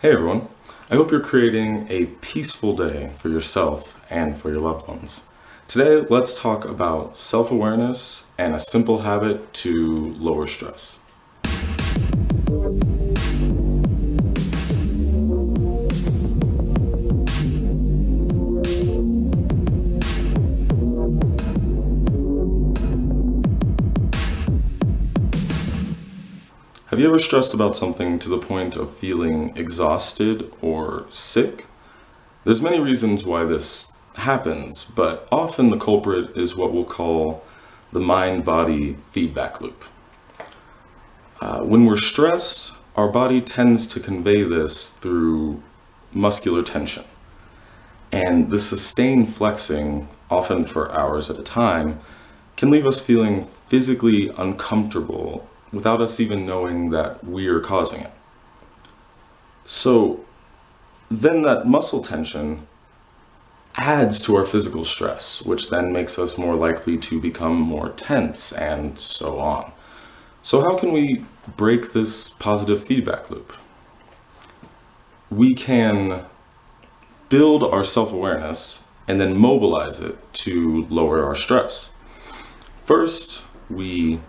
Hey everyone, I hope you're creating a peaceful day for yourself and for your loved ones. Today, let's talk about self-awareness and a simple habit to lower stress. You ever stressed about something to the point of feeling exhausted or sick? There's many reasons why this happens, but often the culprit is what we'll call the mind-body feedback loop. Uh, when we're stressed, our body tends to convey this through muscular tension. And the sustained flexing, often for hours at a time, can leave us feeling physically uncomfortable without us even knowing that we are causing it. So then that muscle tension adds to our physical stress, which then makes us more likely to become more tense and so on. So how can we break this positive feedback loop? We can build our self-awareness and then mobilize it to lower our stress. First, we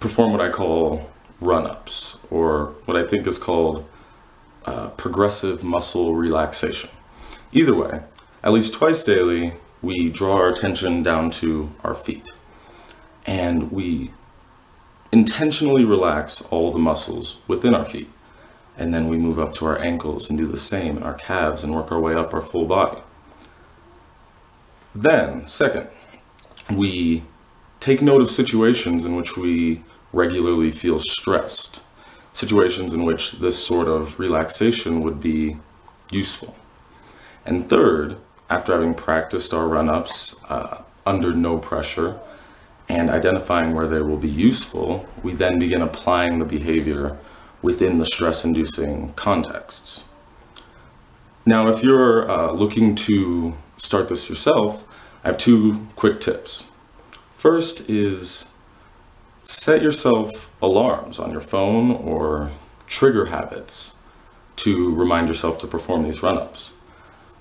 perform what I call run-ups, or what I think is called uh, progressive muscle relaxation. Either way, at least twice daily, we draw our attention down to our feet. And we intentionally relax all the muscles within our feet. And then we move up to our ankles and do the same in our calves and work our way up our full body. Then, second, we take note of situations in which we regularly feel stressed, situations in which this sort of relaxation would be useful. And third, after having practiced our run-ups uh, under no pressure and identifying where they will be useful, we then begin applying the behavior within the stress-inducing contexts. Now, if you're uh, looking to start this yourself, I have two quick tips. First is set yourself alarms on your phone or trigger habits to remind yourself to perform these run-ups.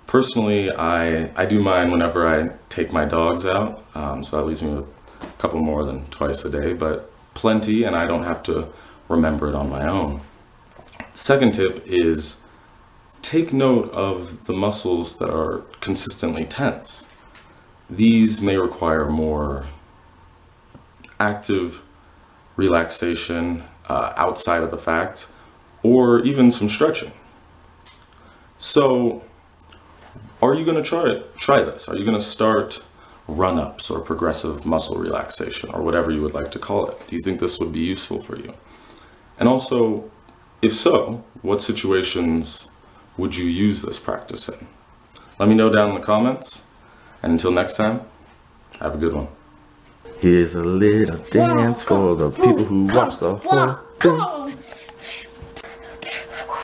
Personally, I, I do mine whenever I take my dogs out, um, so that leaves me with a couple more than twice a day, but plenty and I don't have to remember it on my own. Second tip is take note of the muscles that are consistently tense. These may require more active relaxation uh, outside of the fact, or even some stretching. So are you going to try it? try this? Are you going to start run-ups or progressive muscle relaxation or whatever you would like to call it? Do you think this would be useful for you? And also, if so, what situations would you use this practice in? Let me know down in the comments. And until next time, have a good one. Here's a little dance for the people who watch the whole thing.